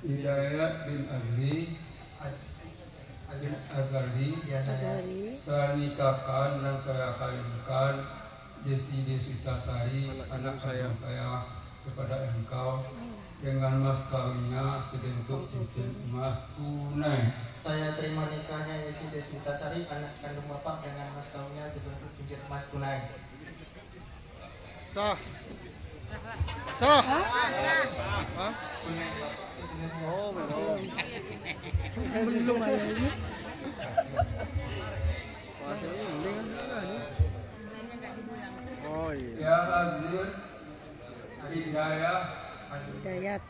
Hidayat bin Azli bin Azhari saya nikahkan dan saya kawinkan Desi Desitasari anak kandung saya kepada engkau dengan mas kawinnya sebentuk cincin emas tunai Saya terima nikahnya Yesi Deswitasari, anak kandung bapak dengan mas kawinnya sebentuk cincin emas tunai. Sah. sao? Hả? Mình luôn này quá thế mình lên nữa rồi Hidayat